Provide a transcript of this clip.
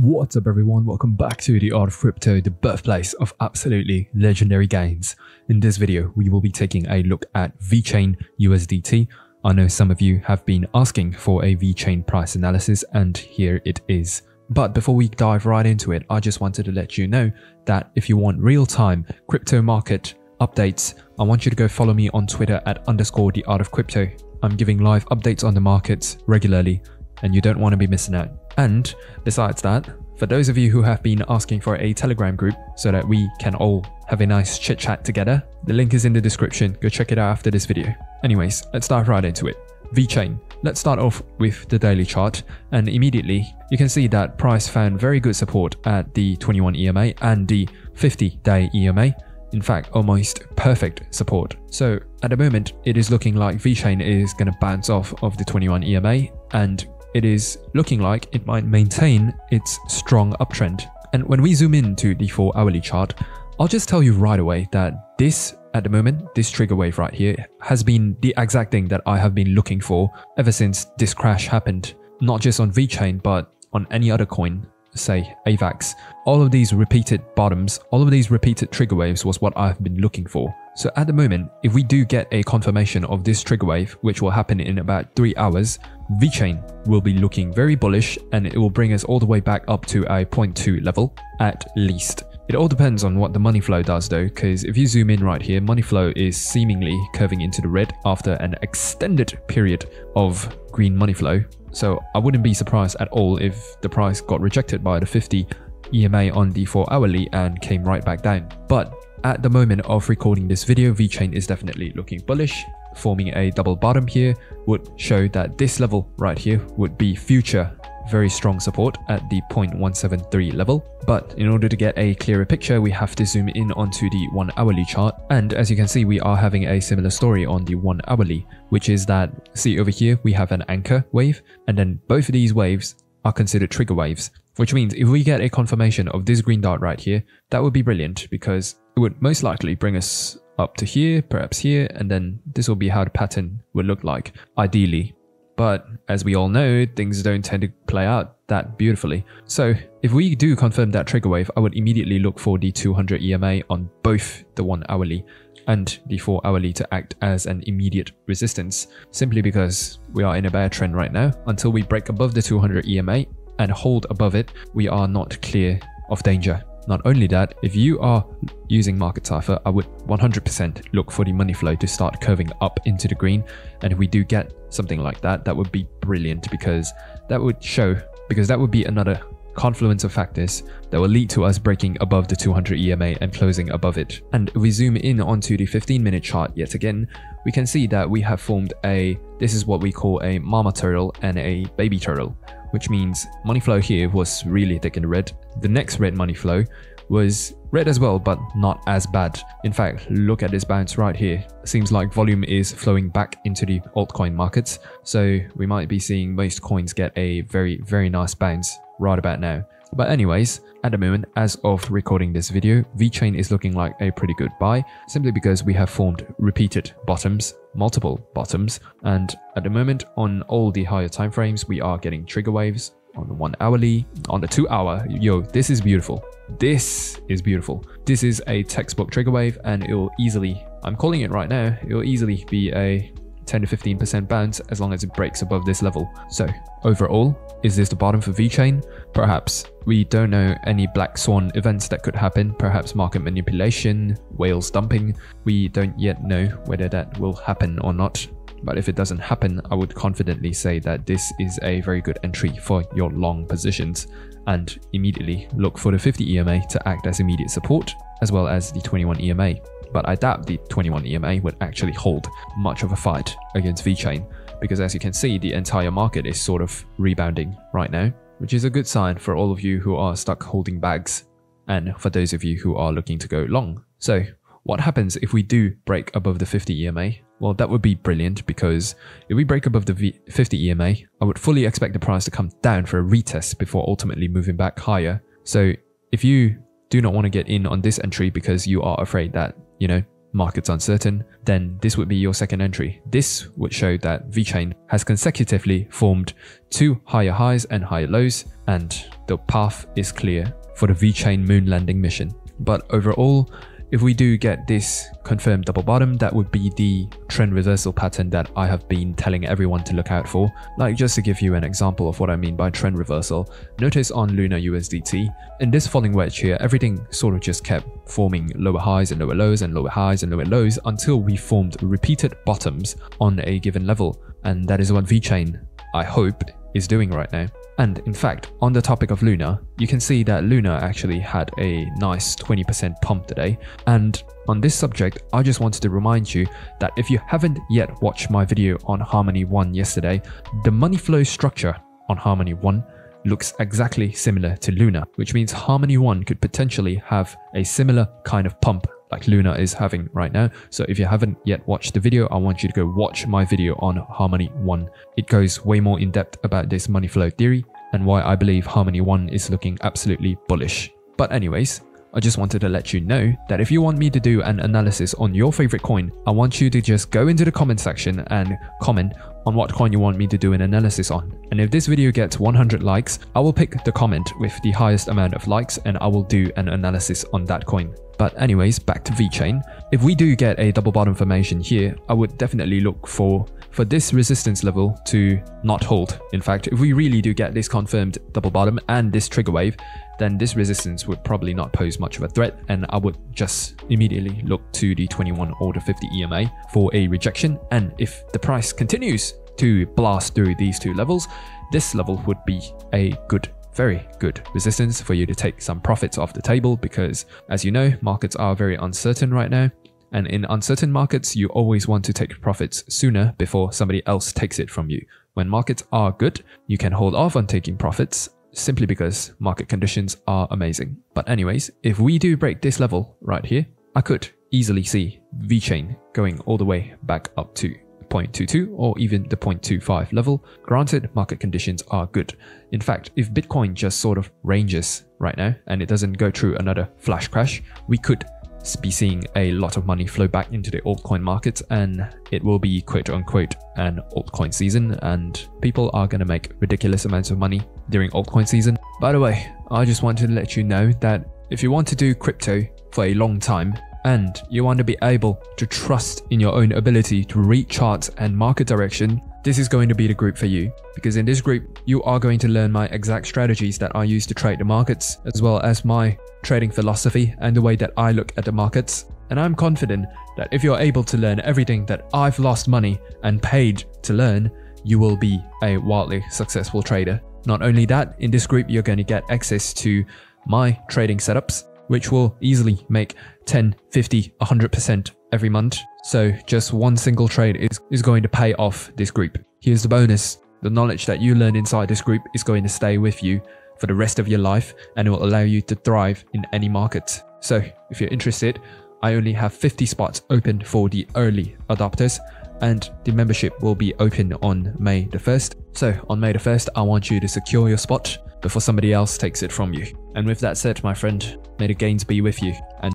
What's up everyone, welcome back to the Art of Crypto, the birthplace of absolutely legendary gains. In this video, we will be taking a look at VeChain USDT. I know some of you have been asking for a VeChain price analysis and here it is. But before we dive right into it, I just wanted to let you know that if you want real-time crypto market updates, I want you to go follow me on Twitter at underscore the art of crypto. I'm giving live updates on the markets regularly and you don't want to be missing out. And besides that, for those of you who have been asking for a Telegram group so that we can all have a nice chit chat together, the link is in the description. Go check it out after this video. Anyways, let's dive right into it. VeChain. Let's start off with the daily chart and immediately you can see that price found very good support at the 21 EMA and the 50 day EMA. In fact, almost perfect support. So at the moment, it is looking like VeChain is going to bounce off of the 21 EMA and it is looking like it might maintain its strong uptrend. And when we zoom into the 4 hourly chart, I'll just tell you right away that this at the moment, this trigger wave right here has been the exact thing that I have been looking for ever since this crash happened. Not just on VeChain, but on any other coin, say AVAX. All of these repeated bottoms, all of these repeated trigger waves was what I've been looking for. So at the moment, if we do get a confirmation of this trigger wave, which will happen in about 3 hours, VeChain will be looking very bullish and it will bring us all the way back up to a 0.2 level at least. It all depends on what the money flow does though, because if you zoom in right here, money flow is seemingly curving into the red after an extended period of green money flow. So I wouldn't be surprised at all if the price got rejected by the 50 EMA on the 4 hourly and came right back down. But at the moment of recording this video, VeChain is definitely looking bullish. Forming a double bottom here would show that this level right here would be future very strong support at the 0.173 level. But in order to get a clearer picture, we have to zoom in onto the 1 hourly chart. And as you can see, we are having a similar story on the 1 hourly, which is that, see over here, we have an anchor wave, and then both of these waves are considered trigger waves. Which means if we get a confirmation of this green dot right here, that would be brilliant because it would most likely bring us up to here, perhaps here, and then this will be how the pattern would look like, ideally. But as we all know, things don't tend to play out that beautifully. So if we do confirm that trigger wave, I would immediately look for the 200 EMA on both the 1 hourly and the 4 hourly to act as an immediate resistance, simply because we are in a bear trend right now. Until we break above the 200 EMA and hold above it, we are not clear of danger. Not only that, if you are using Market Cipher, I would 100% look for the money flow to start curving up into the green. And if we do get something like that, that would be brilliant because that would show, because that would be another confluence of factors that will lead to us breaking above the 200 EMA and closing above it. And if we zoom in onto the 15 minute chart yet again, we can see that we have formed a, this is what we call a mama turtle and a baby turtle which means money flow here was really thick in red. The next red money flow was red as well, but not as bad. In fact, look at this bounce right here. Seems like volume is flowing back into the altcoin markets, so we might be seeing most coins get a very, very nice bounce right about now. But anyways, at the moment, as of recording this video, VeChain is looking like a pretty good buy, simply because we have formed repeated bottoms, multiple bottoms, and at the moment on all the higher timeframes, we are getting trigger waves on the one hourly, on the two hour. Yo, this is beautiful. This is beautiful. This is a textbook trigger wave and it will easily, I'm calling it right now, it will easily be a 10 to 15% bounce as long as it breaks above this level. So overall, is this the bottom for VeChain? Perhaps. We don't know any black swan events that could happen, perhaps market manipulation, whales dumping. We don't yet know whether that will happen or not. But if it doesn't happen, I would confidently say that this is a very good entry for your long positions and immediately look for the 50 EMA to act as immediate support as well as the 21 EMA but I doubt the 21 EMA would actually hold much of a fight against VeChain because as you can see, the entire market is sort of rebounding right now, which is a good sign for all of you who are stuck holding bags and for those of you who are looking to go long. So what happens if we do break above the 50 EMA? Well, that would be brilliant because if we break above the v 50 EMA, I would fully expect the price to come down for a retest before ultimately moving back higher. So if you do not want to get in on this entry because you are afraid that you know, market's uncertain, then this would be your second entry. This would show that VeChain has consecutively formed two higher highs and higher lows, and the path is clear for the VeChain moon landing mission. But overall, if we do get this confirmed double bottom, that would be the trend reversal pattern that I have been telling everyone to look out for. Like just to give you an example of what I mean by trend reversal, notice on Luna USDT, in this falling wedge here, everything sort of just kept forming lower highs and lower lows and lower highs and lower lows until we formed repeated bottoms on a given level. And that is what VeChain, I hope, is doing right now. And in fact, on the topic of Luna, you can see that Luna actually had a nice 20% pump today. And on this subject, I just wanted to remind you that if you haven't yet watched my video on Harmony 1 yesterday, the money flow structure on Harmony 1 looks exactly similar to Luna, which means Harmony 1 could potentially have a similar kind of pump like Luna is having right now. So if you haven't yet watched the video, I want you to go watch my video on Harmony 1. It goes way more in depth about this money flow theory and why I believe Harmony 1 is looking absolutely bullish. But anyways, I just wanted to let you know that if you want me to do an analysis on your favorite coin, I want you to just go into the comment section and comment on what coin you want me to do an analysis on. And if this video gets 100 likes, I will pick the comment with the highest amount of likes and I will do an analysis on that coin. But anyways, back to VeChain. If we do get a double bottom formation here, I would definitely look for for this resistance level to not hold. In fact, if we really do get this confirmed double bottom and this trigger wave, then this resistance would probably not pose much of a threat and I would just immediately look to the 21 order 50 EMA for a rejection and if the price continues to blast through these two levels, this level would be a good very good resistance for you to take some profits off the table because as you know markets are very uncertain right now and in uncertain markets you always want to take profits sooner before somebody else takes it from you when markets are good you can hold off on taking profits simply because market conditions are amazing. But anyways, if we do break this level right here, I could easily see VeChain going all the way back up to 0.22 or even the 0.25 level. Granted, market conditions are good. In fact, if Bitcoin just sort of ranges right now and it doesn't go through another flash crash, we could be seeing a lot of money flow back into the altcoin market and it will be quote unquote an altcoin season and people are going to make ridiculous amounts of money during altcoin season. By the way, I just wanted to let you know that if you want to do crypto for a long time and you want to be able to trust in your own ability to read charts and market direction, this is going to be the group for you. Because in this group, you are going to learn my exact strategies that I use to trade the markets, as well as my trading philosophy and the way that I look at the markets. And I'm confident that if you're able to learn everything that I've lost money and paid to learn, you will be a wildly successful trader. Not only that, in this group, you're going to get access to my trading setups, which will easily make 10, 50, 100% every month. So just one single trade is, is going to pay off this group. Here's the bonus. The knowledge that you learn inside this group is going to stay with you for the rest of your life and it will allow you to thrive in any market. So if you're interested, I only have 50 spots open for the early adopters and the membership will be open on May the 1st. So on May the 1st, I want you to secure your spot before somebody else takes it from you. And with that said, my friend, may the gains be with you and